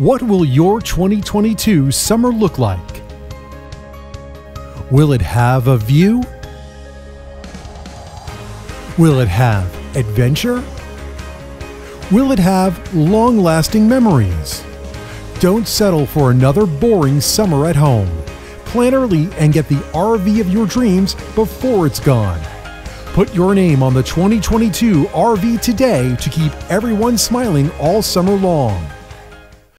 What will your 2022 summer look like? Will it have a view? Will it have adventure? Will it have long lasting memories? Don't settle for another boring summer at home. Plan early and get the RV of your dreams before it's gone. Put your name on the 2022 RV today to keep everyone smiling all summer long.